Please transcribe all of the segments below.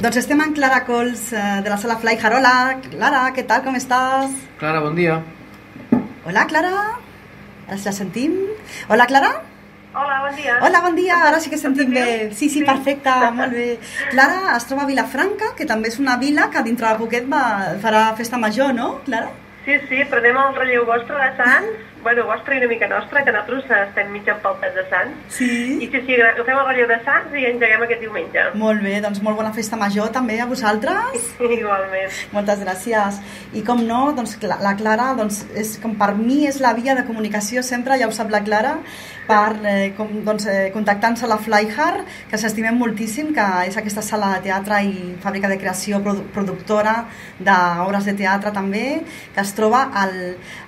Doncs estem amb Clara Cols eh, de la sala Fly Hola, Clara, què tal, com estàs? Clara, bon dia. Hola, Clara. Ara la sentim. Hola, Clara. Hola, bon dia. Hola, bon dia. Ara sí que sentim bé. Sí, sí, Sí. perfecte, molt bé. Clara es troba a Vilafranca, que també és una vila que dintre de poquet va, farà festa major, no, Clara? Sí, sí, prenem el relleu vostre de Sants, bueno, vostre i una mica nostra, que nosaltres estem mig empaltats de Sants. Sí. I sí, sí, agafem el relleu de Sants i engeguem aquest diumenge. Molt bé, doncs molt bona festa major també a vosaltres. Igualment. Moltes gràcies. I com no, doncs la Clara doncs, és, com per mi és la via de comunicació sempre, ja ho sap la Clara, per eh, com, doncs, eh, contactant-se a la Flyhard, que s'estimem moltíssim, que és aquesta sala de teatre i fàbrica de creació, produ productora d'obres de teatre també, que es troba al,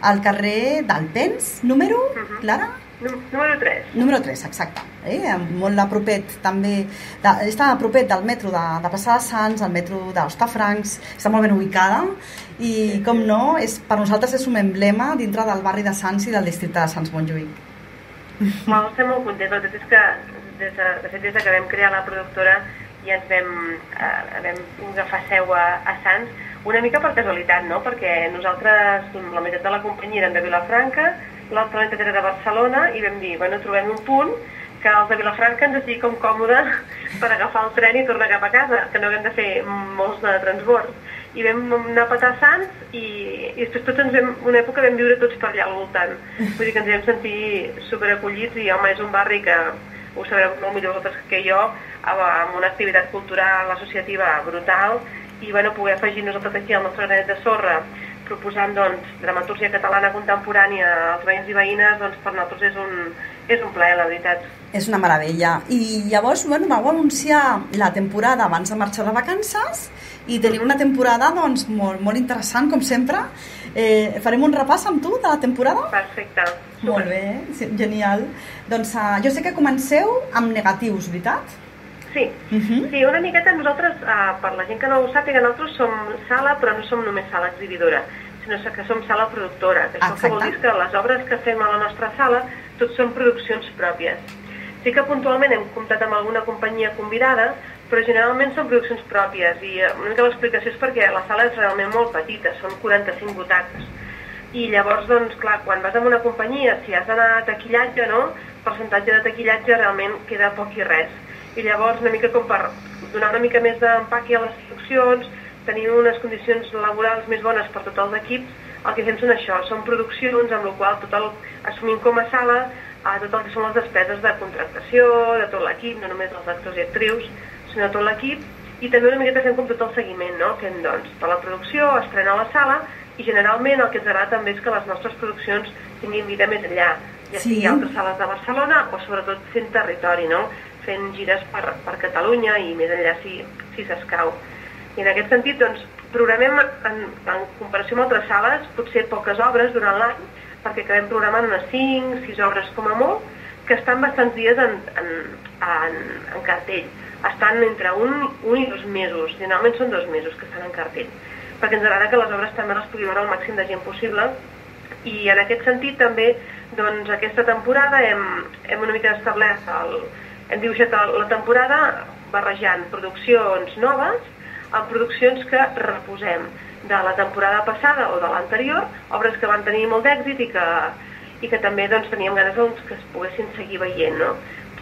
al carrer d'Alpens, número, Mhm. Clara? Nú- Número 3. Número 3, exacte. Eh? Molt a propet també, de, està a propet del metro de, de Passar de Sants, el metro d'Hostafrancs, està molt ben ubicada i, com no, és, per nosaltres és un emblema dintre del barri de Sants i del districte de Sants Montjuïc. Bueno, estem molt contents, la és que des de, de fet des de que vam crear la productora ja ens vam, eh, vam agafar seu a, a Sants, una mica per casualitat, no? perquè nosaltres, la meitat de la companyia eren de Vilafranca, l'altra meitat era de Barcelona, i vam dir, bueno, trobem un punt que els de Vilafranca ens estigui com còmode per agafar el tren i tornar cap a casa, que no haguem de fer molts de transbord. I vam anar a petar Sants i, i després tots ens vam, una època vam viure tots per allà al voltant. Vull dir que ens vam sentir superacollits i home, és un barri que ho sabreu molt millor vosaltres que jo, amb una activitat cultural associativa brutal i bueno, poder afegir nosaltres aquí al nostre granet de sorra proposant doncs, dramatúrgia catalana contemporània als veïns i veïnes, doncs per nosaltres és un, és un plaer, la veritat. És una meravella. I llavors, bueno, vau anunciar la temporada abans de marxar de vacances i teniu una temporada doncs, molt, molt interessant, com sempre. Eh, farem un repàs amb tu de la temporada? Perfecte. Molt bé, genial. Doncs uh, jo sé que comenceu amb negatius, veritat? Sí, Mhm. sí, una miqueta nosaltres, eh, per la gent que no ho sàpiga, nosaltres som sala, però no som només sala exhibidora, sinó que som sala productora, que això que vol dir que les obres que fem a la nostra sala tot són produccions pròpies. Sí que puntualment hem comptat amb alguna companyia convidada, però generalment són produccions pròpies i eh, una mica l'explicació és perquè la sala és realment molt petita, són 45 butaques. I llavors, doncs, clar, quan vas amb una companyia, si has d'anar a taquillatge, no? El percentatge de taquillatge realment queda poc i res. I llavors, una mica com per donar una mica més d'empaqui a les produccions, tenir unes condicions laborals més bones per tots els equips, el que fem són això, són produccions amb la qual tot el, assumim com a sala a tot el que són les despeses de contractació, de tot l'equip, no només els actors i actrius, sinó tot l'equip, i també una miqueta fem com tot el seguiment, no? Fem, doncs, per la producció, estrena a la sala, i generalment el que ens agrada també és que les nostres produccions tinguin vida més enllà, ja Sí. sigui a altres sales de Barcelona o sobretot fent territori, no? Fent gires per, per Catalunya i més enllà si, si s'escau. I en aquest sentit, doncs, programem en, en comparació amb altres sales potser poques obres durant l'any, perquè acabem programant unes 5, 6 obres com a molt, que estan bastants dies en, en, en, en cartell. Estan entre un, un i dos mesos, generalment són dos mesos que estan en cartell, perquè ens agrada que les obres també les pugui veure el màxim de gent possible i en aquest sentit també doncs, aquesta temporada hem, hem una mica establert el, hem dibuixat la temporada barrejant produccions noves amb produccions que reposem de la temporada passada o de l'anterior, obres que van tenir molt d'èxit i que, i que també doncs, teníem ganes doncs, que es poguessin seguir veient. No?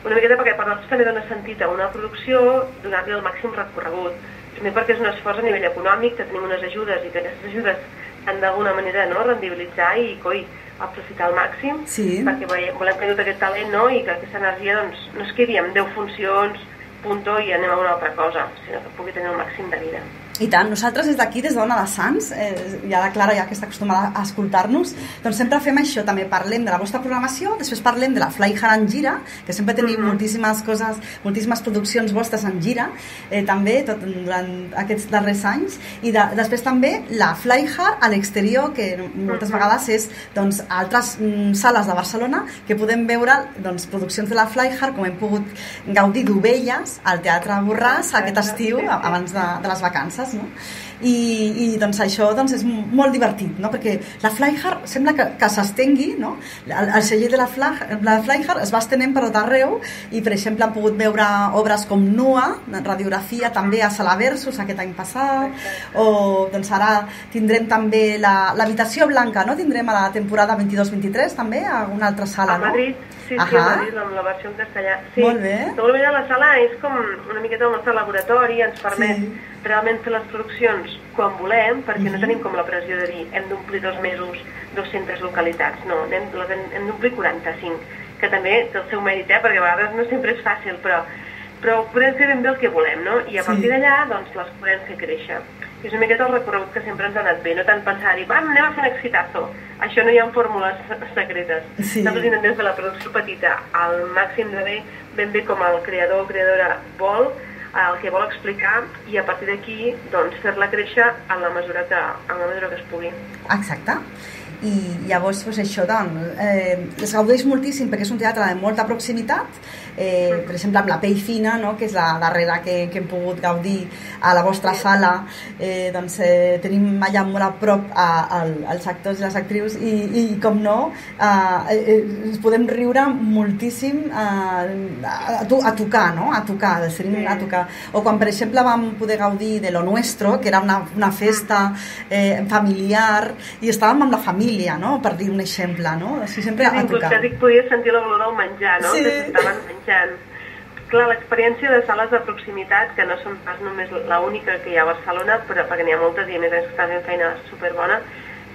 Una miqueta perquè per nosaltres també dona sentit a una producció donar-li el màxim recorregut. Primer perquè és un esforç a nivell econòmic, que tenim unes ajudes i que aquestes ajudes han d'alguna manera no, rendibilitzar i coi, aprofitar al màxim Sí. perquè veiem- volem que tot aquest talent no, i que aquesta energia doncs, no es quedi amb 10 funcions, punto i anem a una altra cosa, sinó que pugui tenir el màxim de vida. I tant, nosaltres des d'aquí, des d'Ona de Sants, eh, ja la Clara ja que està acostumada a escoltar-nos, doncs sempre fem això, també parlem de la vostra programació, després parlem de la Fly Hard en gira, que sempre tenim Mhm. moltíssimes coses, moltíssimes produccions vostres en gira, eh, també tot, durant aquests darrers anys, i de, després també la Fly Hard a l'exterior, que moltes Mhm. vegades és doncs, a altres mm, sales de Barcelona que podem veure doncs, produccions de la Fly Hard, com hem pogut gaudir d'Ovelles al Teatre Borràs aquest estiu, abans de, de les vacances, no? i, i doncs això doncs, és molt divertit, no? perquè la Flyhard sembla que, que s'estengui, no? el, el celler de la, Fly, la Flyhard es va estenent per tot arreu i per exemple han pogut veure obres com Nua, radiografia també a Sala Versus aquest any passat o doncs ara tindrem també l'habitació la, blanca, no? tindrem a la temporada 22-23 també a una altra sala, a Madrid, no? Sí, sí, a amb la versió en castellà. Sí. Molt bé. Molt bé, la sala és com una miqueta el nostre laboratori, ens permet sí. realment fer les produccions quan volem, perquè uh -huh. no tenim com la pressió de dir hem d'omplir dos mesos 200 localitats, no, hem, hem, hem d'omplir 45, que també té el seu mèrit, eh, perquè a vegades no sempre és fàcil, però, però podem fer ben bé el que volem, no? I a Sí. partir d'allà, doncs, les podem fer créixer. I és una miqueta el recorregut que sempre ens ha anat bé, no tant pensar dir, vam, anem a fer un exitazo. Això no hi ha fórmules secretes. Sí. Nosaltres intentem fer la producció petita al màxim de bé, ben bé com el creador o creadora vol, el que vol explicar, i a partir d'aquí doncs, fer-la créixer en la, mesura que, en la mesura que es pugui. Exacte. I llavors, doncs, això, doncs, eh, es gaudeix moltíssim perquè és un teatre de molta proximitat, eh, per exemple, amb la pell fina, no? que és la darrera que, que hem pogut gaudir a la vostra sala, eh, doncs eh, tenim allà molt a prop a, a, als actors i les actrius i, i com no, eh, eh, ens podem riure moltíssim eh, a, a, a tocar, no? a tocar, de ser a tocar. O quan, per exemple, vam poder gaudir de Lo Nuestro, que era una, una festa eh, familiar, i estàvem amb la família, no? per dir un exemple, no? Així sempre a Inclús tocar. quasi podies sentir la olor del menjar, no? Sí. Que s'estaven menjant. Clar, l'experiència de sales de proximitat, que no són pas només l'única que hi ha a Barcelona, però perquè n'hi ha moltes i a més a més que estan fent feina superbona,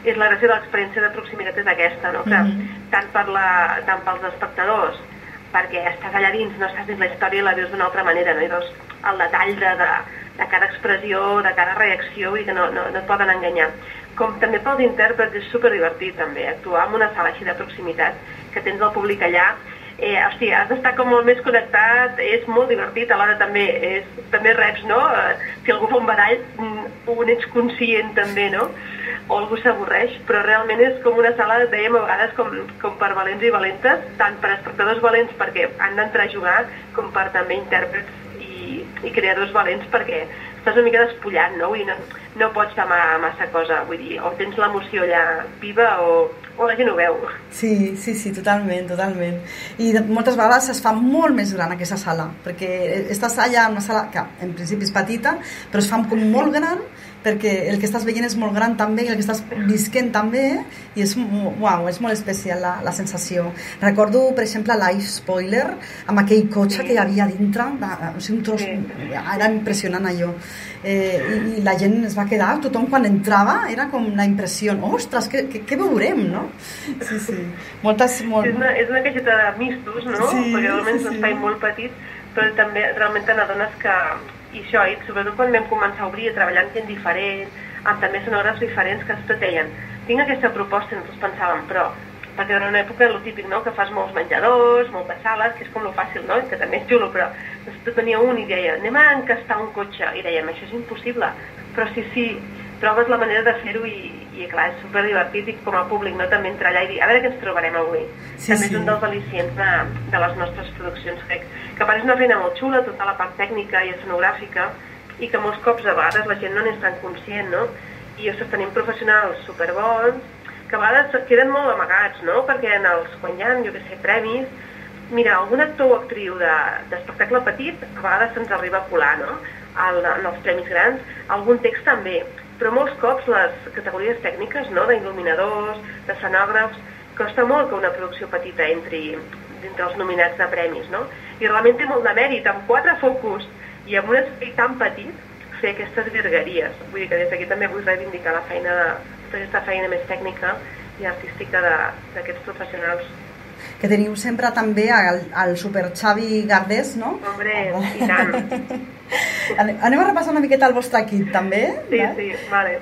és la gràcia de l'experiència de proximitat és aquesta, no? Que Mhm. tant, per la, tant pels espectadors, perquè estàs allà dins, no estàs dins la història i la veus d'una altra manera, no? I veus el detall de, de, de cada expressió, de cada reacció i que no, no, no et poden enganyar. Com també pels intèrprets és superdivertit també, actuar en una sala així de proximitat, que tens el públic allà, eh, hosti, has d'estar com molt més connectat, és molt divertit, alhora també és, també reps, no? Eh, si algú fa un badall, mm, ho n'ets conscient també, no? o algú s'avorreix, però realment és com una sala, dèiem a vegades, com, com per valents i valentes, tant per espectadors valents perquè han d'entrar a jugar, com per també intèrprets i, creadors valents perquè estàs una mica despullant, no? Vull dir, no, no pots ma, massa cosa, vull dir, o tens l'emoció allà viva o, o la gent ho veu. Sí, sí, sí, totalment, totalment. I de, moltes vegades es fa molt més gran aquesta sala, perquè estàs allà en una sala que en principi és petita, però es fa com molt gran perquè el que estàs veient és molt gran també i el que estàs visquent també i és, uau, és molt especial la, la sensació. Recordo, per exemple, Life Spoiler amb aquell cotxe Sí. que hi havia dintre, de, o sigui, un tros, Sí. era impressionant allò. Eh, i, I la gent es va quedar, tothom quan entrava era com la impressió, ostres, què, què, què veurem, no? Sí, sí. Moltes, molt... És una, és una caixeta de mistos, no? Sí, Perquè realment sí, és un sí. espai molt petit, però també realment te n'adones que... I això, i sobretot quan vam començar a obrir, a treballar amb gent diferent, amb també sonògrafs diferents, que tot deien, tinc aquesta proposta, i nosaltres pensàvem, però perquè era una època, el típic, no?, que fas molts menjadors, moltes sales, que és com lo fàcil, no?, i que també és xulo, però després venia un i deia, anem a encastar un cotxe, i dèiem, això és impossible, però sí, sí, trobes la manera de fer-ho i, i clar, és superdivertit i com a públic, no?, també entrar allà i dir, a veure què ens trobarem avui. Sí, també sí. és un dels al·licients de, de les nostres produccions, crec, que a part és una feina molt xula, tota la part tècnica i escenogràfica, i que molts cops a vegades la gent no n'és tan conscient, no?, i ostres, tenim professionals superbons, que a vegades queden molt amagats, no?, perquè en els, quan hi ha, jo què sé, premis, mira, algun actor o actriu de- d'espectacle de, petit a vegades se'ns arriba a colar, no?, al, en els premis grans, algun text també, però molts cops les categories tècniques, no?, d'il·luminadors, d'escenògrafs, costa molt que una producció petita entri dintre els nominats de premis, no? I realment té molt de mèrit, amb quatre focus i amb un espai tan petit, fer aquestes virgueries. Vull dir que des d'aquí també vull reivindicar la feina de, tota aquesta feina més tècnica i artística de- d'aquests professionals. que teniu sempre també al, al Super Xavi Gardés, no? Hombre, i tant. Ane- Anem a repassar una miqueta el vostre equip, també? Sí, val? sí, vale.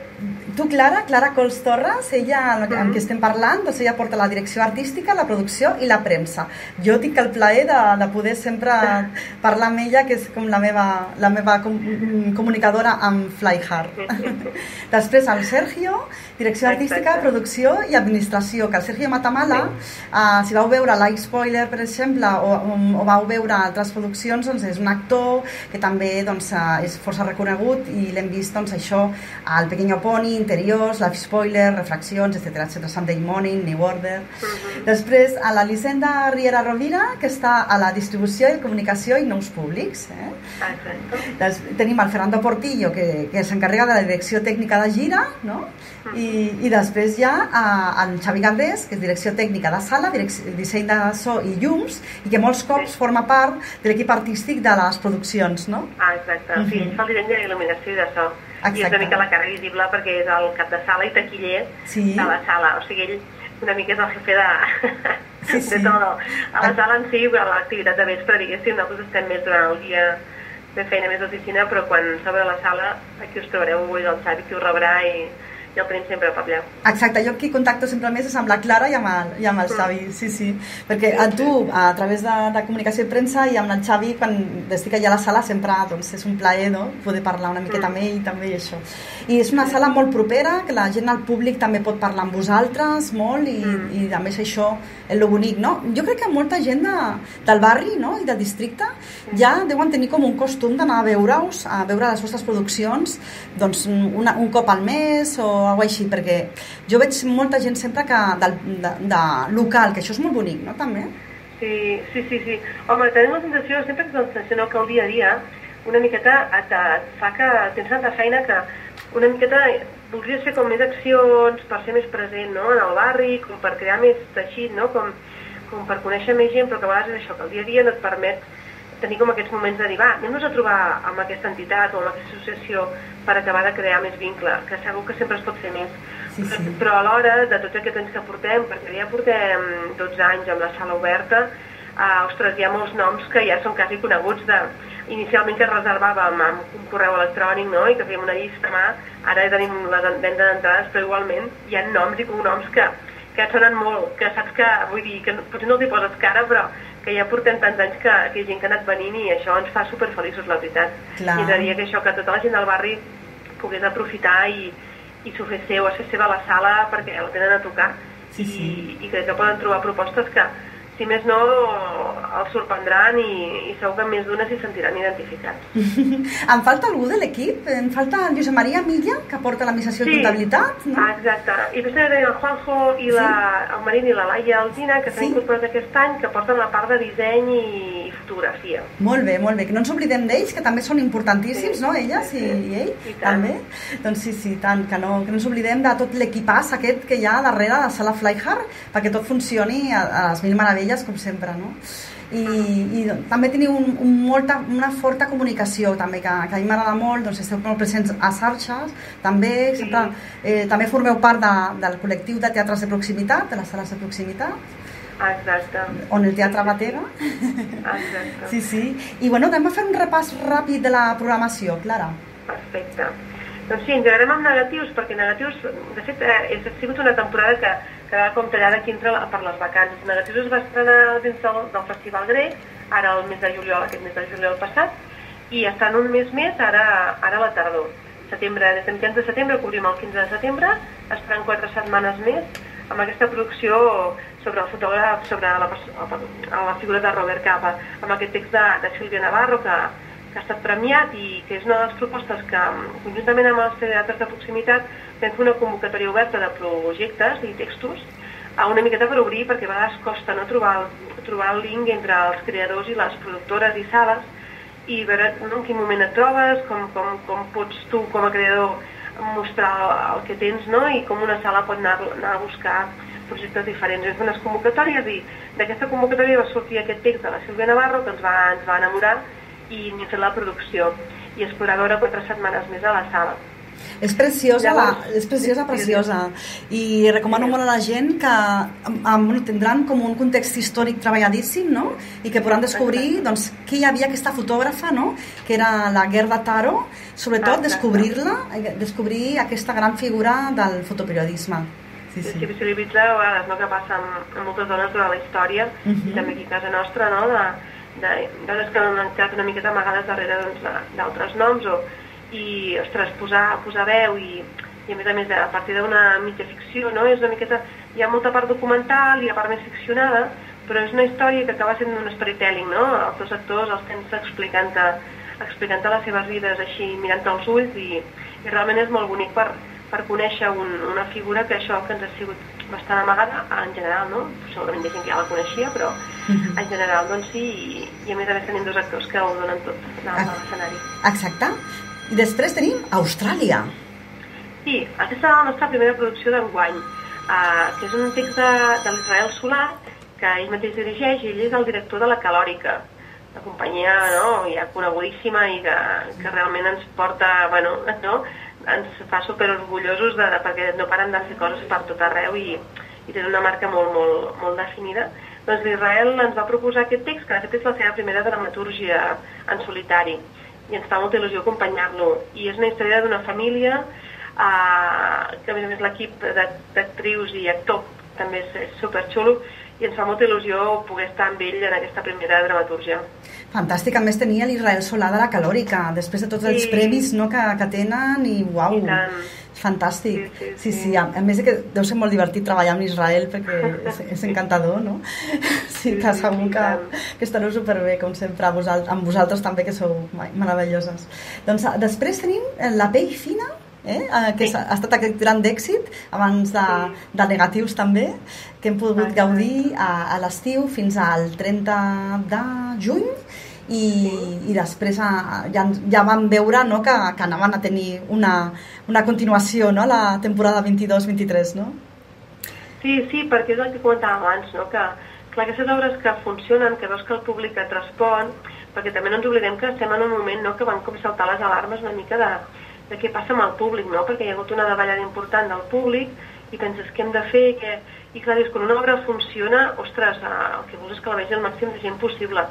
Tu, Clara, Clara Cols Torres, ella, amb, amb qui estem parlant, doncs ella porta la direcció artística, la producció i la premsa. Jo tinc el plaer de, de poder sempre parlar amb ella, que és com la meva, la meva com, comunicadora amb Flyhard. Després el Sergio, direcció artística, Exacte. producció i administració, que el Sergio Matamala, sí. uh, si vau veure Like Spoiler, per exemple, o, o, o vau veure altres produccions, doncs és un actor que també doncs, uh, és força reconegut i l'hem vist doncs, això al Pequeño Pony, Interiors, Life Spoiler, Refraccions, etc etc. Sunday Morning, New Order... Després, a l'Elisenda Riera Rovira, que està a la distribució i comunicació i nous públics. Eh? Exacte. Des, tenim el Fernando Portillo, que, que s'encarrega de la direcció tècnica de gira, no? I, i després ja eh, en Xavi Galdés, que és direcció tècnica de sala, disseny de so i llums, i que molts cops forma part de l'equip artístic de les produccions, no? Ah, exacte. Uh -huh. Sí, Mhm. fa el disseny de il·luminació i de so. I és Exacte. una mica la cara visible perquè és el cap de sala i taquiller Sí. de la sala. O sigui, ell una mica és el jefe de, Sí, sí. de todo. A la sala en si, a l'activitat de vespre, diguéssim, nosaltres estem més durant el dia de feina més d'oficina, però quan s'obre la sala, aquí us trobareu, és el Xavi qui us rebrà i, el tenim sempre a allà. Exacte, jo qui contacto sempre més és amb la Clara i amb el, i amb el Xavi, sí, sí. Perquè a tu, a través de, de comunicació i premsa, i amb el Xavi, quan estic allà a la sala, sempre doncs, és un plaer no? poder parlar una miqueta amb ell també i això. I és una sala molt propera, que la gent, el públic, també pot parlar amb vosaltres molt i, i a més això és lo bonic, no? Jo crec que molta gent de, del barri no? i del districte ja deuen tenir com un costum d'anar a veure-us, a veure les vostres produccions doncs una, un cop al mes o alguna així, perquè jo veig molta gent sempre que del, de, de local, que això és molt bonic, no? També. Sí, sí, sí, sí. Home, tenim la sensació, sempre que la sensació no, que el dia a dia una miqueta et, et fa que tens tanta feina que una miqueta voldries fer com més accions per ser més present no? en el barri, com per crear més teixit, no? com, com per conèixer més gent, però que a vegades és això, que el dia a dia no et permet tenir com aquests moments de dir, va, anem-nos a trobar amb aquesta entitat o amb aquesta associació per acabar de crear més vincle, que segur que sempre es pot fer més. Sí, sí. Però alhora, de tots aquests anys que portem, perquè ja portem 12 anys amb la sala oberta, uh, ostres, hi ha molts noms que ja són quasi coneguts de, inicialment que reservàvem amb un correu electrònic no? i que fèiem una llista mà, ara ja tenim la de- venda d'entrades, però igualment hi ha noms i cognoms que, que et sonen molt, que saps que, vull dir, que potser no els hi poses cara, però que ja portem tants anys que, que hi ha gent que ha anat venint i això ens fa superfeliços, la veritat. Clar. I agradaria que això, que tota la gent del barri pogués aprofitar i, i s'ho fes seu, es fes seva a la sala perquè la tenen a tocar Sí, sí. i, i crec que poden trobar propostes que si més no els sorprendran i, i segur que més d'una s'hi sentiran identificats. em falta algú de l'equip? Em falta el Josep Maria Milla, que porta l'administració i comptabilitat, no? ah, exacte. I després tenim el Juanjo i la, el Marín i la Laia Alzina, que s'han Sí. incorporat aquest any, que porten la part de disseny i, i fotografia. Molt bé, molt bé. Que no ens oblidem d'ells, que també són importantíssims, Sí, no? Elles i, sí, sí. i ell, I tant. també. Doncs sí, sí, tant. Que no, que no ens oblidem de tot l'equipàs aquest que hi ha darrere de Sala Flyhard perquè tot funcioni a, a les mil meravelles, com sempre, no? I, i també teniu un, un molta, una forta comunicació també, que, que a mi m'agrada molt, doncs esteu molt presents a xarxes, també, sempre, eh, també formeu part de, del col·lectiu de teatres de proximitat, de les sales de proximitat, Exacte. on el teatre batega. Exacte. Sí, sí. I bueno, anem a fer un repàs ràpid de la programació, Clara. Perfecte. Doncs sí, ens agradarem amb negatius, perquè negatius, de fet, eh, ha sigut una temporada que quedava com tallada aquí entre, per les vacances. Negatius es va estrenar dins del, del Festival Grec, ara el mes de juliol, aquest mes de juliol passat, i estan un mes més ara, ara a la tardor. Setembre, des del 15 de setembre cobrim el 15 de setembre, estaran quatre setmanes més amb aquesta producció sobre el fotògraf, sobre la, la figura de Robert Capa, amb aquest text de, de Sílvia Navarro que, que ha estat premiat i que és una de les propostes que, conjuntament amb els teatres de proximitat, vam fer una convocatòria oberta de projectes i textos una miqueta per obrir, perquè a vegades costa no, trobar, el, trobar el link entre els creadors i les productores i sales i veure no, en quin moment et trobes, com, com, com pots tu com a creador mostrar el que tens no? i com una sala pot anar, anar a buscar projectes diferents. Vam fer unes convocatòries i d'aquesta convocatòria va sortir aquest text de la Sílvia Navarro que ens va, ens va enamorar i fet la producció i es podrà veure quatre setmanes més a la sala. És preciosa, Llavors, la, és preciosa, preciosa. I recomano molt a la gent que am- am- bueno, tindran com un context històric treballadíssim, no? I que podran descobrir doncs, que hi havia aquesta fotògrafa, no? Que era la Gerda Taro, sobretot descobrir-la, eh, descobrir aquesta gran figura del fotoperiodisme. Sí, Sí, sí. visibilitzar a vegades no, que passa amb, amb moltes dones durant la història Mhm. i també aquí a casa nostra, no? de, de dones que han quedat una miqueta amagades darrere doncs, d'altres noms o, i, ostres, posar, posar veu i, i a més a més a partir d'una mitja ficció, no? És una miqueta, hi ha molta part documental, hi ha part més ficcionada, però és una història que acaba sent un storytelling, no? Els dos actors els tens explicant-te explicant les seves vides així, mirant-te als ulls i, i realment és molt bonic per, per conèixer un, una figura que això que ens ha sigut bastant amagada en general, no? Segurament hi ha gent que ja la coneixia, però Mhm. en general doncs sí, i, i a més a més tenim dos actors que ho donen tot dalt de l'escenari. Exacte. I després tenim Austràlia. Sí, aquesta serà la nostra primera producció d'enguany, uh, que és un text de, de l'Israel Solar, que ell mateix dirigeix, i ell és el director de La Calòrica, la companyia no, ja conegudíssima i que, que realment ens porta, bueno, no, ens fa super orgullosos de, de, perquè no paren de fer coses per tot arreu i, i tenen una marca molt, molt, molt definida. Doncs l'Israel ens va proposar aquest text, que de fet és la seva primera dramatúrgia en solitari, i ens fa molta il·lusió acompanyar-lo. I és una història d'una família eh, que a més a més l'equip d'actrius i actor també és, és superxulo i ens fa molta il·lusió poder estar amb ell en aquesta primera dramatúrgia. Fantàstic, a més tenia l'Israel Solà de la Calòrica, després de tots els Sí. premis no, que, que tenen i uau, I tant. fantàstic. Sí, sí, sí, sí. sí. A, a més de que deu ser molt divertit treballar amb Israel perquè és, és encantador, no? Sí, sí, segur que, que estareu superbé, com sempre, vosaltres, amb vosaltres també, que sou meravelloses. Doncs després tenim eh, La pell fina, eh? eh, que Sí. ha ha estat aquest gran d'èxit, abans de, Sí. de negatius també, que hem pogut Exacte. gaudir a, a l'estiu fins al 30 de juny i, i després a, ja, ja vam veure no, que, que anaven a tenir una, una continuació no, la temporada 22-23, no? Sí, sí, perquè és el que comentàvem abans, no? que clar, aquestes obres que funcionen, que veus que el públic et respon, perquè també no ens oblidem que estem en un moment no? que van com saltar les alarmes una mica de, de què passa amb el públic, no? perquè hi ha hagut una davallada important del públic i penses què hem de fer, que... i clar, dius, quan una obra funciona, ostres, el que vols és que la vegi el màxim de gent possible.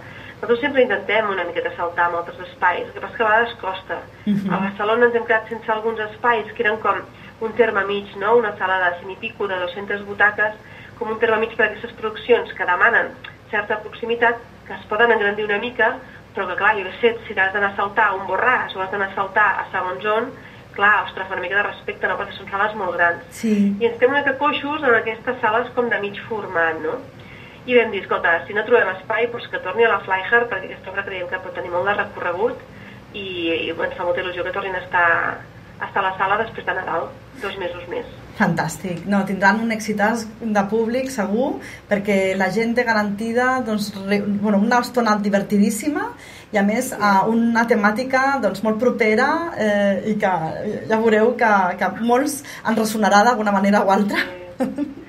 Nosaltres sempre intentem una miqueta saltar amb altres espais, el que passa que a vegades costa. Mhm. A Barcelona ens hem quedat sense alguns espais que eren com un terme mig, no? una sala de cine i pico de 200 butaques, com un terme mig per a aquestes produccions que demanen certa proximitat, que es poden engrandir una mica, però que clar, jo sé, si has d'anar a saltar a un borràs o has d'anar a saltar a segons on, clar, ostres, fa una mica de respecte, no? perquè són sales molt grans. Sí. I ens estem una mica coixos en aquestes sales com de mig format, no? I vam dir, escolta, si no trobem espai, doncs que torni a la Flyhard, perquè aquesta obra creiem que pot tenir molt de recorregut i, i ens fa molta il·lusió que tornin a estar, a estar a la sala després de Nadal, dos mesos més. Fantàstic. No, tindran un èxitàs de públic, segur, perquè la gent té garantida doncs, re, bueno, una estona divertidíssima i a més eh, una temàtica doncs, molt propera eh, i que ja veureu que, que molts en ressonarà d'alguna manera o altra. Sí,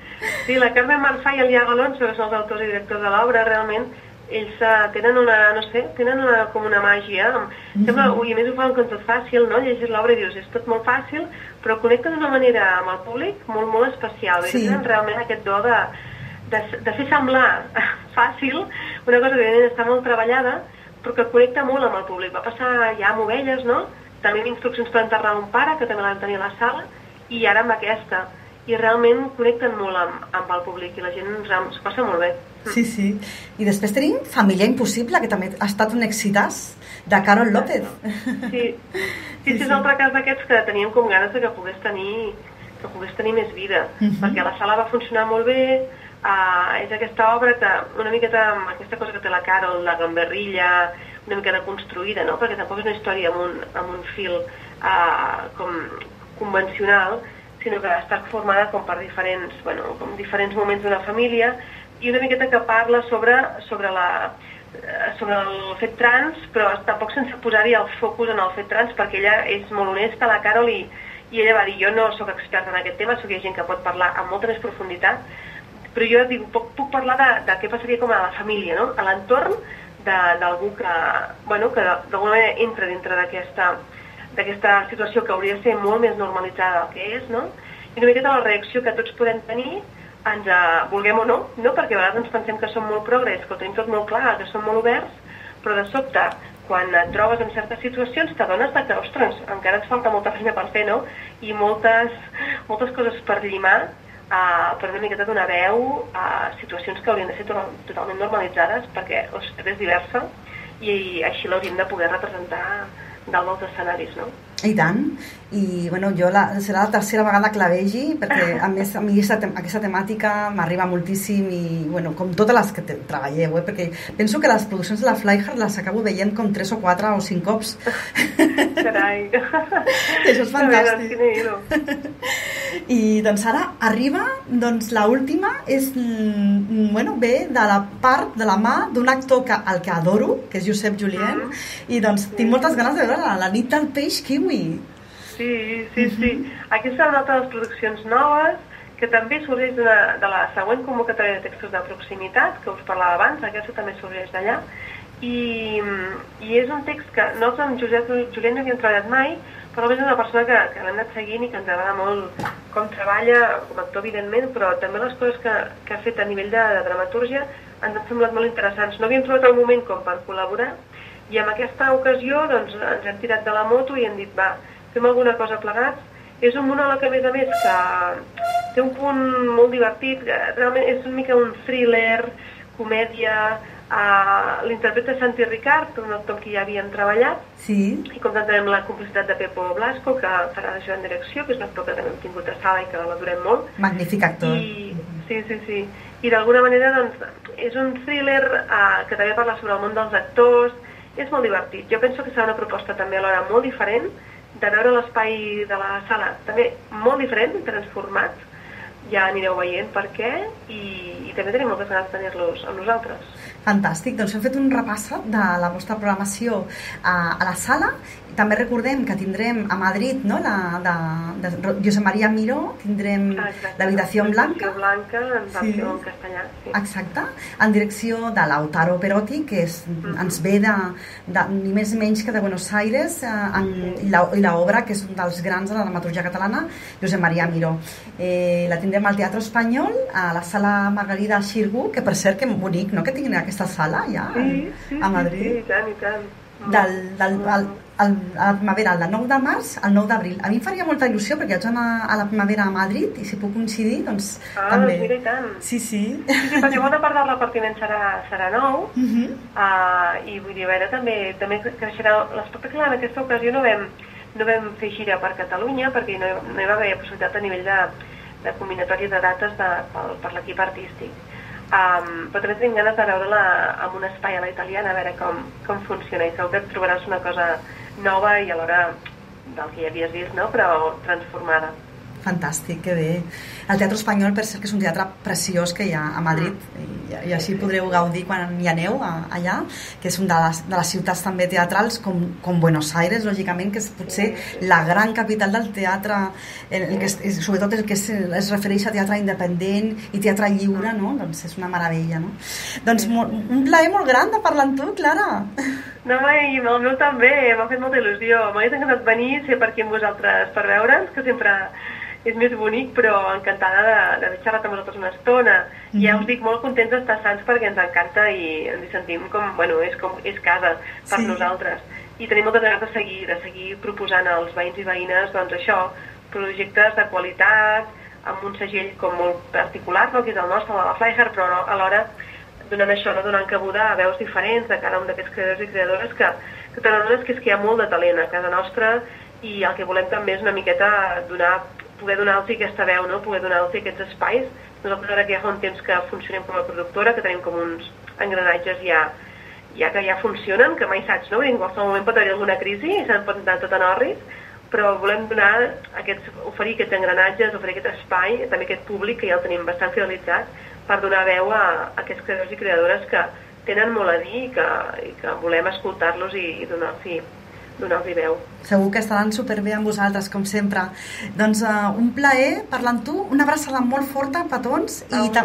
la Carme Marfà i el Iago Alonso, que són els autors i directors de l'obra, realment, ells uh, tenen una, no sé, tenen una, com una màgia. Mm Sembla, ui, a més ho fan com tot fàcil, no? Llegis l'obra i dius, és tot molt fàcil, però connecta d'una manera amb el públic molt, molt especial. Sí. Tenen realment aquest do de, de, de fer semblar fàcil una cosa que evidentment està molt treballada, però que connecta molt amb el públic. Va passar ja amb Ovelles, no? També amb instruccions per enterrar un pare, que també l'han tenir a la sala, i ara amb aquesta. I realment connecten molt amb, amb el públic i la gent s'ho passa molt bé. Sí, sí. I després tenim Família Impossible, que també ha estat un exitàs, de Carol López. Sí, sí, sí, és un altre cas d'aquests que teníem com ganes de que pogués tenir que pogués tenir més vida, Mhm. perquè la sala va funcionar molt bé, uh, és aquesta obra que una miqueta amb aquesta cosa que té la Carol, la gamberrilla, una mica de construïda, no? perquè tampoc és una història amb un, amb un fil uh, com convencional, sinó que està formada com per diferents, bueno, com diferents moments d'una família i una miqueta que parla sobre, sobre la, eh, sobre el fet trans, però tampoc sense posar-hi el focus en el fet trans, perquè ella és molt honesta, la Carol, i, i ella va dir, jo no sóc experta en aquest tema, sóc gent que pot parlar amb molta més profunditat, però jo dic, puc, puc parlar de, de què passaria com a la família, no? a l'entorn d'algú que, bueno, que d'alguna manera entra dintre d'aquesta d'aquesta situació que hauria de ser molt més normalitzada del que és, no? I una miqueta la reacció que tots podem tenir, ens eh, vulguem o no, no? perquè a vegades ens pensem que som molt progrés, que ho tenim tot molt clar, que som molt oberts, però de sobte, quan et trobes en certes situacions, t'adones que, ostres, encara ens falta molta feina per fer, no? I moltes, moltes coses per llimar, uh, per una miqueta donar veu a situacions que haurien de ser to totalment normalitzades, perquè és diversa i així l'hauríem de poder representar dalt dels escenaris, no? I tant, i bueno, jo la, serà la tercera vegada que la vegi perquè a més a mi aquesta, aquesta temàtica m'arriba moltíssim i bueno, com totes les que treballeu, eh? perquè penso que les produccions de la Flyhard les acabo veient com tres o quatre o cinc cops Carai això és fantàstic i doncs ara arriba doncs l'última és mm, bueno, ve de la part de la mà d'un actor que, el que adoro que és Josep Julien mm -hmm. i doncs tinc moltes ganes de veure la, la nit del peix kiwi Sí, sí, sí. Uh -huh. Aquesta és una de les produccions noves que també sorgeix de, de la següent convocatòria de textos de proximitat, que us parlava abans, aquesta també sorgeix d'allà, i, i és un text que nosaltres amb Josep Julien no havíem treballat mai, però és una persona que, que l'hem anat seguint i que ens agrada molt com treballa, com a actor evidentment, però també les coses que, que ha fet a nivell de, de dramatúrgia ens han semblat molt interessants. No havíem trobat el moment com per col·laborar, i en aquesta ocasió doncs, ens hem tirat de la moto i hem dit, va, fem alguna cosa plegats. És un monòleg, a més a més, que té un punt molt divertit, realment és una mica un thriller, comèdia, uh, l'interpreta Santi Ricard, un actor que ja havien treballat, sí. i com tenim la complicitat de Pepo Blasco, que farà de Joan Direcció, que és un actor que també hem tingut a sala i que l'adorem molt. Magnífic actor. I, sí, sí, sí. I d'alguna manera doncs, és un thriller uh, que també parla sobre el món dels actors, és molt divertit. Jo penso que serà una proposta també alhora molt diferent, de veure l'espai de la sala també molt diferent, transformat, ja anireu veient per què i, i també tenim moltes ganes de tenir-los amb nosaltres. Fantàstic, doncs hem fet un repàs de la vostra programació a, a la sala també recordem que tindrem a Madrid no, la, de, de Josep Maria Miró, tindrem l'habitació blanca. blanca en sí. en castellà. Sí. Exacte, en direcció de Lautaro Perotti, que és, mm -hmm. ens ve de, de, ni més ni menys que de Buenos Aires, eh, en, sí. i l'obra, que és un dels grans de la dramaturgia catalana, Josep Maria Miró. Eh, la tindrem al Teatre Espanyol, a la sala Margarida Xirgu, que per cert que bonic, no?, que tinguin aquesta sala ja sí, sí, a Madrid. Sí, sí, i tant, i tant del, del, el, el, a la primavera, del 9 de març al 9 d'abril. A mi em faria molta il·lusió perquè vaig anar a la primavera a Madrid i si puc coincidir, doncs ah, també. Ah, mira i tant. Sí, sí. Sí, sí perquè bona part del repartiment serà, serà nou uh -huh. uh, i vull dir, a veure, també, també creixerà l'espectacle. En aquesta ocasió no vam, no vam fer gira per Catalunya perquè no, no hi va haver possibilitat a nivell de, de combinatòria de dates de, per, per l'equip artístic Um, però també tinc ganes de veure-la en un espai a la italiana, a veure com, com funciona. I segur que et trobaràs una cosa nova i alhora del que ja havies vist, no? però transformada. Fantàstic, que bé. El Teatre Espanyol, per cert, que és un teatre preciós que hi ha a Madrid, mm. i, i així podreu gaudir quan hi aneu a, allà, que és una de les, de les ciutats també teatrals, com, com Buenos Aires, lògicament, que és potser la gran capital del teatre, el, el que és, sobretot el que es, es refereix a teatre independent i teatre lliure, no? Doncs és una meravella, no? Doncs molt, un plaer molt gran de parlar amb tu, Clara. No, home, i el meu també, m'ha fet molta il·lusió. M'hauria encantat venir, ser per aquí amb vosaltres per veure'ns, que sempre és més bonic, però encantada d'haver xerrat amb vosaltres una estona. Mm -hmm. Ja us dic, molt contents d'estar sants perquè ens encanta i ens hi sentim com, bueno, és, com, és casa per sí. nosaltres. I tenim moltes ganes de seguir, de seguir proposant als veïns i veïnes, doncs això, projectes de qualitat, amb un segell com molt particular, no? que és el nostre, el de la Flyhard, però no, alhora donant això, no? donant cabuda a veus diferents de cada un d'aquests creadors i creadores que, que t'adones que és que hi ha molt de talent a casa nostra i el que volem també és una miqueta donar poder donar-los aquesta veu, no? poder donar-los aquests espais. Nosaltres ara que ja fa un temps que funcionem com a productora, que tenim com uns engranatges ja, ja que ja funcionen, que mai saps, no? en qualsevol moment pot haver alguna crisi i se'n pot anar tot en orris, però volem donar aquests, oferir aquests engranatges, oferir aquest espai, també aquest públic que ja el tenim bastant fidelitzat, per donar veu a, a aquests creadors i creadores que tenen molt a dir i que, i que volem escoltar-los i, i donar-los donar-li veu. Segur que estaran superbé amb vosaltres, com sempre. Doncs uh, un plaer parlar amb tu, una abraçada molt forta, petons. A i, ta.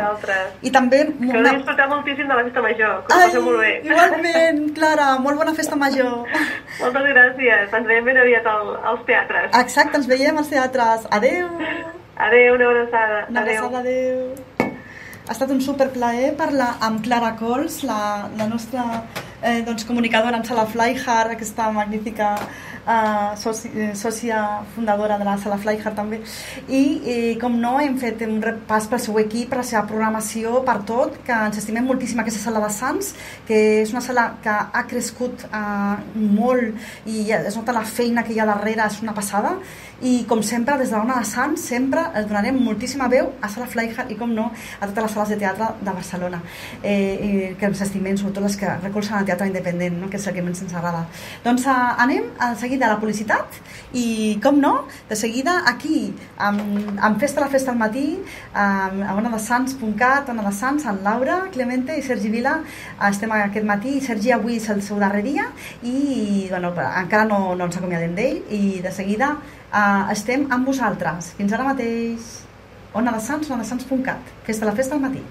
I també... Que de disfrutar moltíssim de la festa major, que Ai, molt bé. igualment, Clara, molt bona festa major. Moltes gràcies, ens veiem ben aviat al, als teatres. Exacte, ens veiem als teatres. Adeu! Adéu, una abraçada. Una abraçada, adeu. Ha estat un superplaer parlar amb Clara Cols, la, la nostra eh, doncs, comunicadora en Sala Flyhard, aquesta magnífica eh, soci, eh, sòcia fundadora de la Sala Flyhard també. I, i com no, hem fet un repàs pel seu equip, per la seva programació, per tot, que ens estimem moltíssim aquesta sala de Sants, que és una sala que ha crescut eh, molt i es nota la feina que hi ha darrere, és una passada i com sempre des de l'Ona de Sants sempre els donarem moltíssima veu a Sala Flyhard i com no a totes les sales de teatre de Barcelona. Eh, eh, que ens estimem sobretot les que recolzen el teatre independent no? que és el que ens agrada. Doncs eh, anem a seguida a la publicitat i com no de seguida aquí amb, amb Festa la Festa al matí amb, a onadesans.cat Ona de Sants, en Laura, Clemente i Sergi Vila. Estem aquest matí i Sergi avui és el seu darrer dia i bueno, encara no, no ens acomiadem d'ell i de seguida Uh, estem amb vosaltres. Fins ara mateix. Ona de Sants, onadesans.cat. Festa la festa al matí.